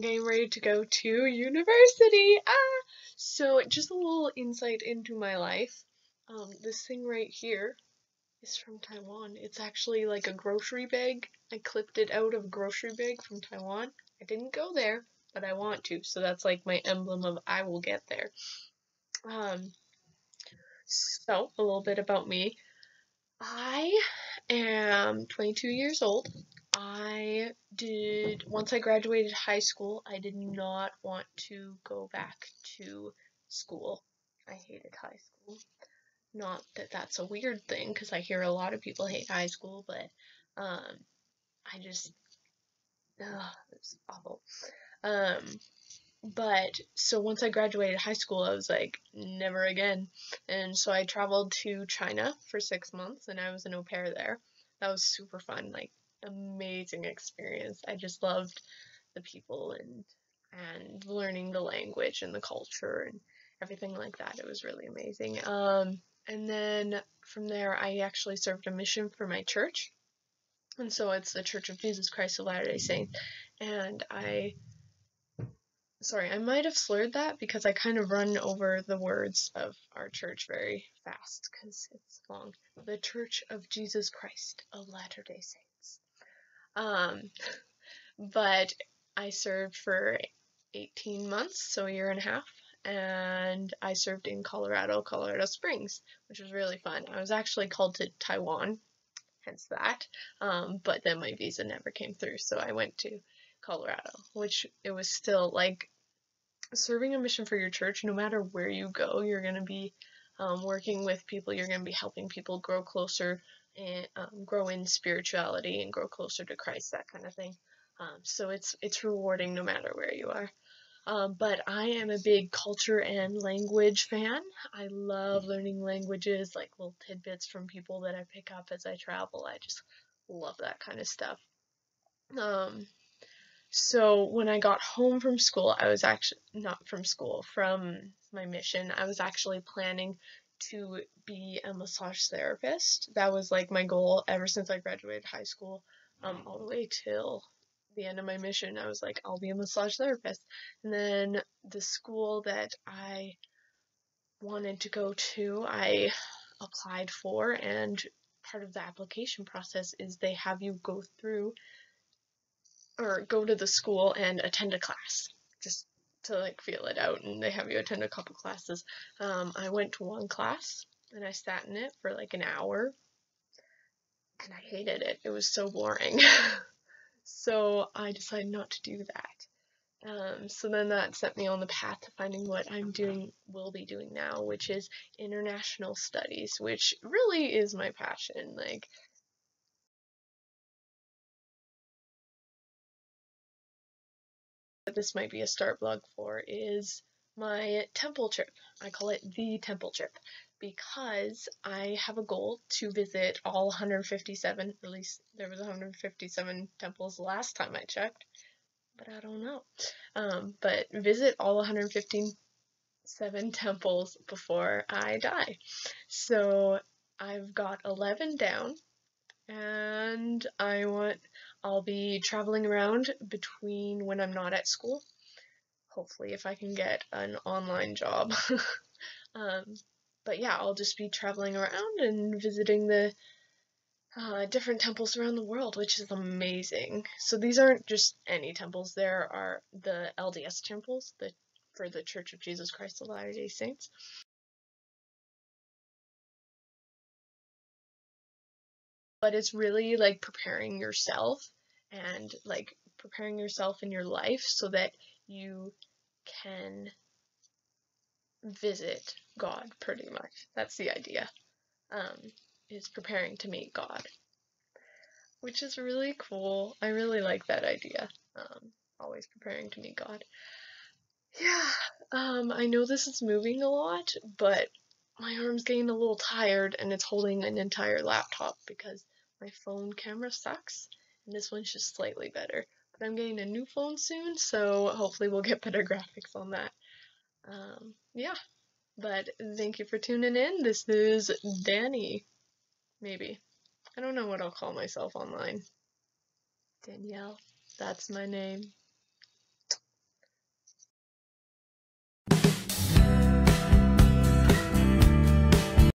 getting ready to go to university. Ah, so just a little insight into my life. Um, this thing right here is from Taiwan. It's actually like a grocery bag. I clipped it out of a grocery bag from Taiwan. I didn't go there, but I want to. So that's like my emblem of I will get there. Um, so a little bit about me. I am 22 years old. I did, once I graduated high school, I did not want to go back to school. I hated high school. Not that that's a weird thing, because I hear a lot of people hate high school, but um, I just, ugh, was awful. Um, but so once I graduated high school, I was like, never again. And so I traveled to China for six months and I was an au pair there. That was super fun, like amazing experience. I just loved the people and and learning the language and the culture and everything like that. It was really amazing. Um, and then from there, I actually served a mission for my church. And so it's the Church of Jesus Christ of Latter day Saints. And I sorry, I might have slurred that because I kind of run over the words of our church very fast because it's long. The Church of Jesus Christ of Latter day Saints. Um, but I served for 18 months, so a year and a half, and I served in Colorado, Colorado Springs, which was really fun. I was actually called to Taiwan, hence that, um, but then my visa never came through, so I went to Colorado, which it was still like serving a mission for your church, no matter where you go, you're going to be um, working with people, you're going to be helping people grow closer and um, grow in spirituality and grow closer to Christ, that kind of thing. Um, so it's it's rewarding no matter where you are. Um, but I am a big culture and language fan. I love learning languages, like little tidbits from people that I pick up as I travel. I just love that kind of stuff. Um, so when I got home from school, I was actually not from school, from my mission, I was actually planning to be a massage therapist. That was like my goal ever since I graduated high school, um, all the way till the end of my mission. I was like, I'll be a massage therapist. And then the school that I wanted to go to, I applied for, and part of the application process is they have you go through or go to the school and attend a class just to like feel it out and they have you attend a couple classes. Um, i went to one class and i sat in it for like an hour and i hated it. It was so boring. So i decided not to do that. Um, so then that set me on the path to finding what i'm doing will be doing now which is international studies which really is my passion like this might be a start blog for is my temple trip. I call it the temple trip because I have a goal to visit all 157, at least there was 157 temples last time I checked, but I don't know. Um, but visit all 157 temples before I die. So I've got 11 down and I want I'll be traveling around between when I'm not at school. Hopefully, if I can get an online job. um, but yeah, I'll just be traveling around and visiting the uh, different temples around the world, which is amazing. So these aren't just any temples. There are the LDS temples, the for the Church of Jesus Christ of Latter-day Saints. But it's really like preparing yourself and like preparing yourself in your life so that you can visit God pretty much. That's the idea. Um, is preparing to meet God. Which is really cool. I really like that idea. Um, always preparing to meet God. Yeah, um, I know this is moving a lot, but my arm's getting a little tired and it's holding an entire laptop because my phone camera sucks and this one's just slightly better. But I'm getting a new phone soon, so hopefully we'll get better graphics on that. Um, yeah, but thank you for tuning in. This is Dani, maybe. I don't know what I'll call myself online. Danielle, that's my name.